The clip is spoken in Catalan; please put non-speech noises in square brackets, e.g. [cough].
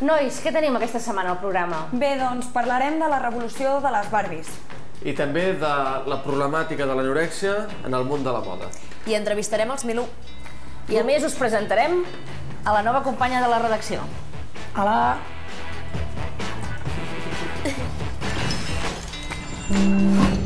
Nois, què tenim aquesta setmana al programa? Bé, doncs parlarem de la revolució de les Barbies i també de la problemàtica de l'anorèxia en el món de la moda. I entrevistarem els Milú. I a més us presentarem a la nova companya de la redacció. Hola! Hola! [laughs]